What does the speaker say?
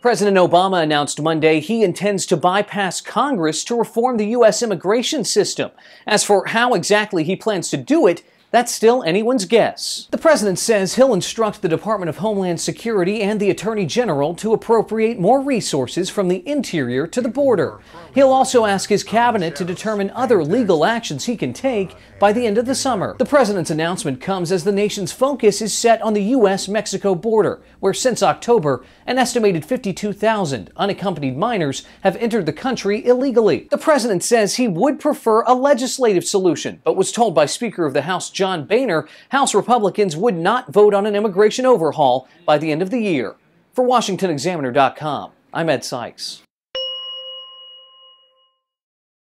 President Obama announced Monday he intends to bypass Congress to reform the U.S. immigration system. As for how exactly he plans to do it, that's still anyone's guess. The president says he'll instruct the Department of Homeland Security and the Attorney General to appropriate more resources from the interior to the border. He'll also ask his cabinet to determine other legal actions he can take by the end of the summer. The president's announcement comes as the nation's focus is set on the U.S. Mexico border, where since October, an estimated 52,000 unaccompanied minors have entered the country illegally. The president says he would prefer a legislative solution, but was told by Speaker of the House John Boehner House Republicans would not vote on an immigration overhaul by the end of the year. For WashingtonExaminer.com, I'm Ed Sykes.